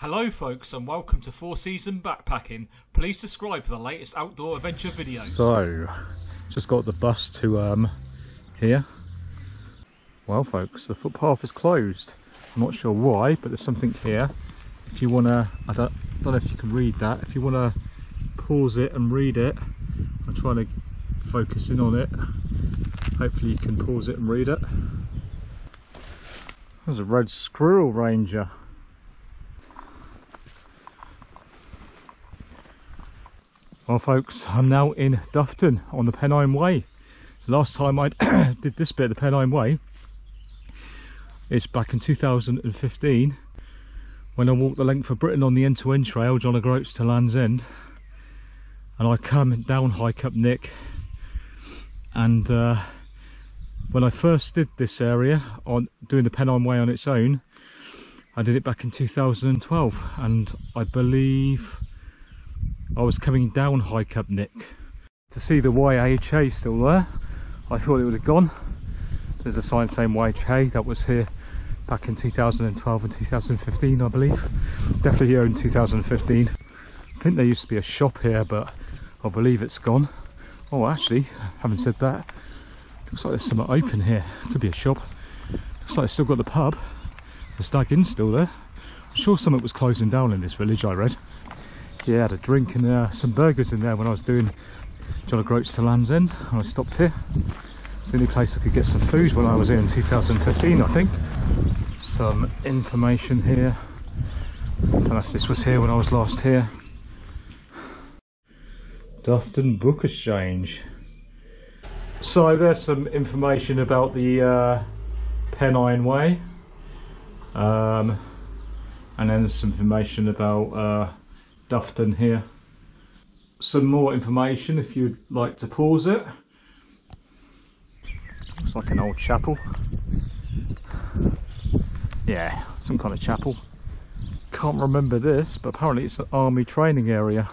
Hello, folks, and welcome to Four Season Backpacking. Please subscribe for the latest outdoor adventure videos. So, just got the bus to um here. Well, folks, the footpath is closed. I'm not sure why, but there's something here. If you wanna, I don't, don't know if you can read that. If you wanna pause it and read it, I'm trying to focus in on it. Hopefully, you can pause it and read it. There's a red squirrel ranger. Well folks, I'm now in Dufton on the Pennine Way. Last time I did this bit of the Pennine Way, it's back in 2015 when I walked the length of Britain on the end-to-end trail, John O'Groats to Land's End. And I come down High Cup Nick and uh, when I first did this area on doing the Pennine Way on its own, I did it back in 2012 and I believe I was coming down High Cup Nick to see the YHA still there. I thought it would have gone. There's a sign saying YHA that was here back in 2012 and 2015 I believe. Definitely here in 2015. I think there used to be a shop here but I believe it's gone. Oh actually, having said that, looks like there's something open here. Could be a shop. Looks like it's still got the pub. The Stag Inn's still there. I'm sure something was closing down in this village I read yeah, I had a drink and uh, some burgers in there when I was doing John O'Groats to Land's End. I stopped here. It's the only place I could get some food when I was here in 2015, I think. Some information here. I don't know if this was here when I was last here. Dufton Book Exchange. So there's some information about the uh, Pennine Way. Um, and then there's some information about uh, Dufton here. Some more information if you'd like to pause it. Looks like an old chapel. Yeah, some kind of chapel. Can't remember this, but apparently it's an army training area.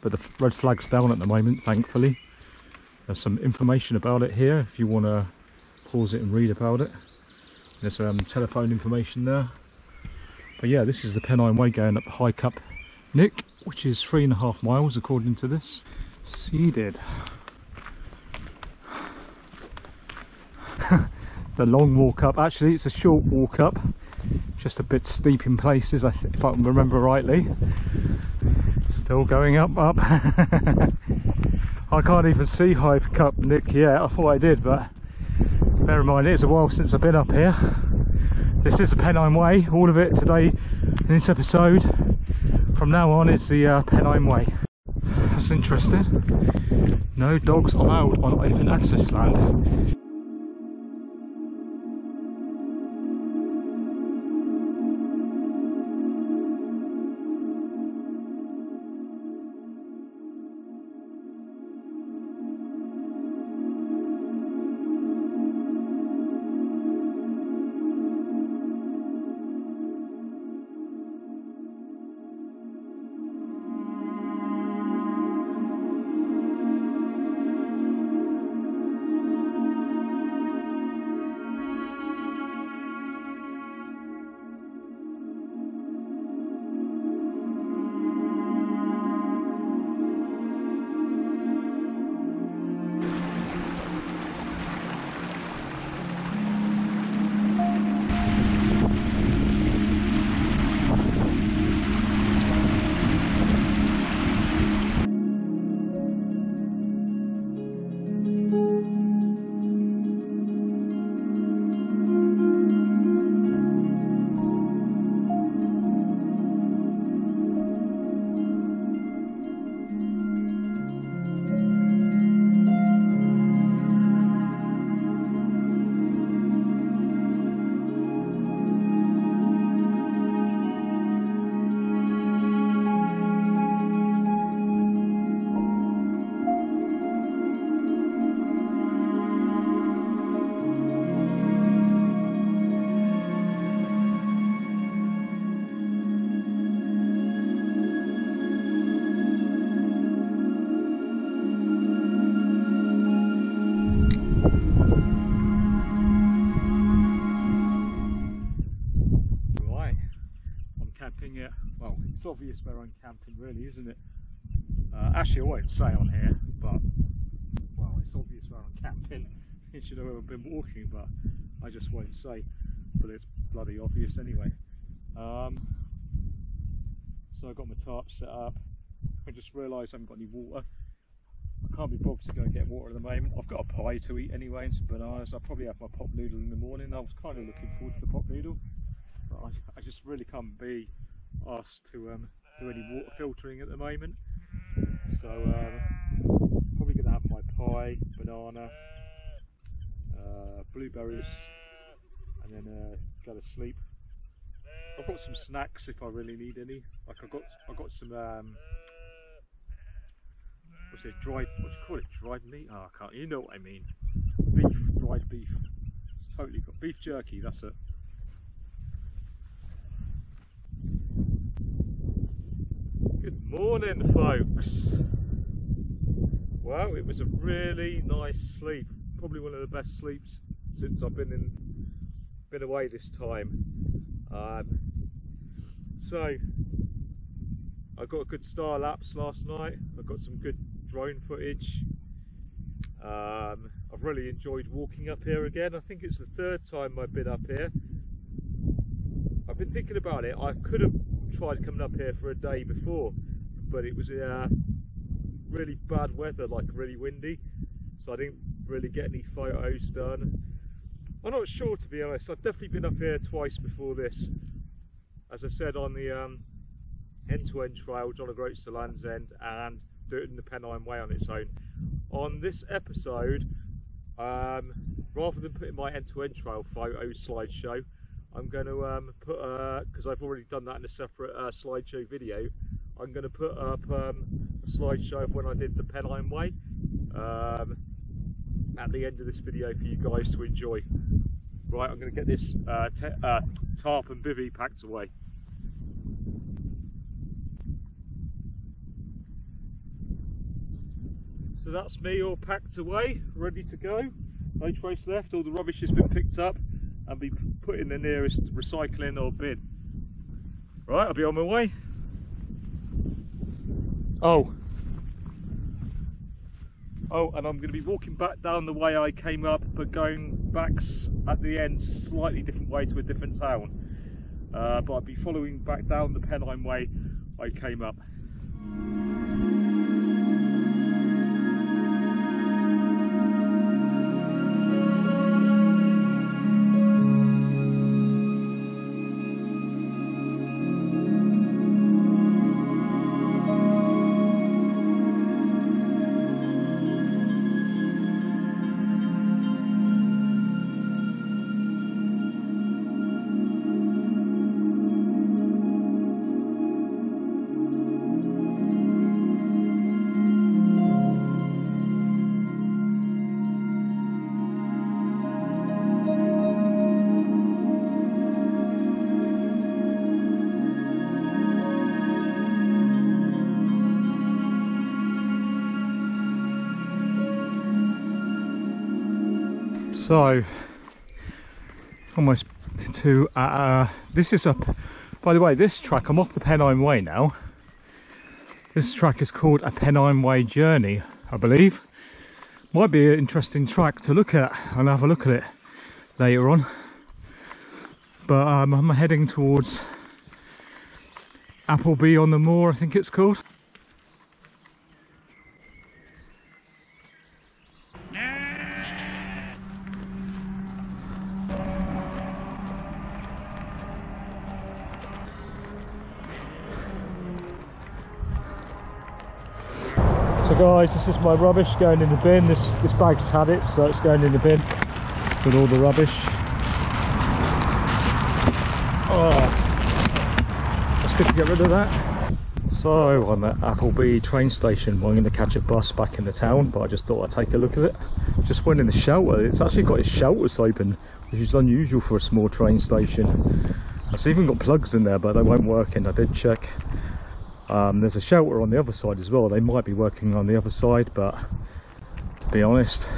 But the red flag's down at the moment, thankfully. There's some information about it here if you want to pause it and read about it. There's um, telephone information there. But yeah, this is the Pennine Way going up High Cup Nick, which is three and a half miles according to this. Seeded. the long walk up, actually it's a short walk up, just a bit steep in places if I remember rightly. Still going up, up. I can't even see High Cup Nick yet, I thought I did, but bear in mind it is a while since I've been up here. This is the Pennine Way, all of it today in this episode from now on it's the uh, Pennine Way. That's interesting. No dogs allowed on open access land. It? Well, it's obvious where I'm camping, really, isn't it? Uh, actually, I won't say on here, but well, it's obvious where I'm camping. You should I've been walking, but I just won't say. But it's bloody obvious anyway. Um, so I've got my tarp set up. I just realised I haven't got any water. I can't be bothered to go and get water at the moment. I've got a pie to eat anyway and some bananas. I'll probably have my pop noodle in the morning. I was kind of looking forward to the pop noodle, I, I just really can't be asked to um, do any water filtering at the moment. So um, probably going to have my pie, banana, uh, blueberries, and then uh, go to sleep. I've got some snacks if I really need any. Like I got, I got some. Um, what's it? Dried. What do you call it? Dried meat? Oh, I can't. You know what I mean? Beef, dried beef. It's totally got beef jerky. That's it. Good morning, folks. Well, it was a really nice sleep. Probably one of the best sleeps since I've been in, been away this time. Um, so, I got a good star lapse last night. I got some good drone footage. Um, I've really enjoyed walking up here again. I think it's the third time I've been up here. I've been thinking about it. I could have tried coming up here for a day before, but it was uh, really bad weather, like really windy, so I didn't really get any photos done. I'm not sure to be honest. I've definitely been up here twice before this. As I said on the um, end-to-end trail, John O'Groats to Land's End, and do it in the Pennine Way on its own. On this episode, um, rather than putting my end-to-end trail photo slideshow, I'm going to um, put, because I've already done that in a separate uh, slideshow video, I'm going to put up um, a slideshow of when I did the Pennine Way um, at the end of this video for you guys to enjoy. Right, I'm going to get this uh, uh, tarp and bivvy packed away. So that's me all packed away, ready to go. No trace left, all the rubbish has been picked up and be put in the nearest recycling or bin. Right, I'll be on my way. Oh. Oh, and I'm going to be walking back down the way I came up, but going back at the end, slightly different way to a different town. Uh, but I'll be following back down the Pennine way I came up. So, almost to, uh, this is up, by the way, this track, I'm off the Pennine Way now. This track is called a Pennine Way Journey, I believe. Might be an interesting track to look at, I'll have a look at it later on. But um, I'm heading towards Appleby on the Moor, I think it's called. This is my rubbish going in the bin. This this bag's had it, so it's going in the bin with all the rubbish. Oh, it's good to get rid of that. So I'm at Appleby train station. I'm going to catch a bus back in the town, but I just thought I'd take a look at it. Just went in the shelter. It's actually got its shelters open, which is unusual for a small train station. It's even got plugs in there, but they won't work. And I did check. Um, there's a shelter on the other side as well. They might be working on the other side, but to be honest,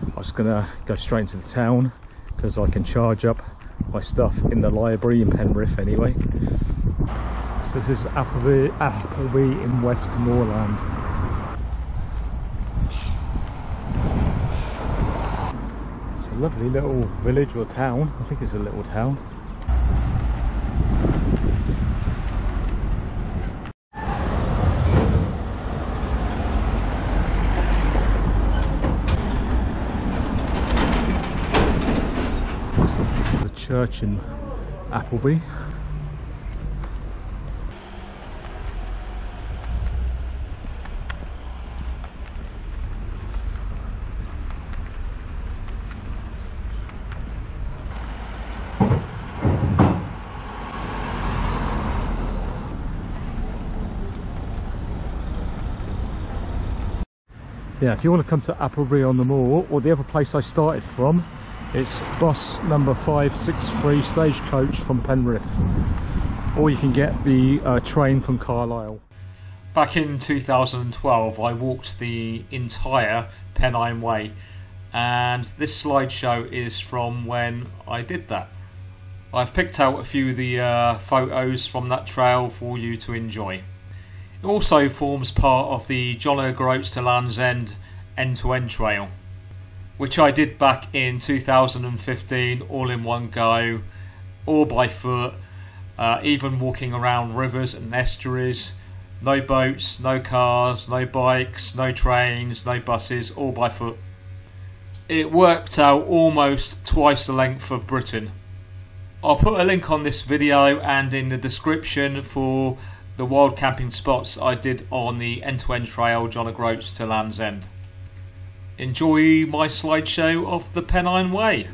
I'm just gonna go straight into the town because I can charge up my stuff in the library in Penrith anyway. This is Appleby, Appleby in Westmorland. It's a lovely little village or town. I think it's a little town. The church in Appleby. Yeah, if you want to come to Appleby on the Moor, or the other place I started from, it's bus number 563 stagecoach from Penrith. Or you can get the uh, train from Carlisle. Back in 2012, I walked the entire Pennine Way, and this slideshow is from when I did that. I've picked out a few of the uh, photos from that trail for you to enjoy. It also forms part of the John O'Groats to Land's End end to end trail, which I did back in 2015 all in one go, all by foot, uh, even walking around rivers and estuaries. No boats, no cars, no bikes, no trains, no buses, all by foot. It worked out almost twice the length of Britain. I'll put a link on this video and in the description for the wild camping spots I did on the end-to-end trail John O'Groats to Land's End. Enjoy my slideshow of the Pennine Way.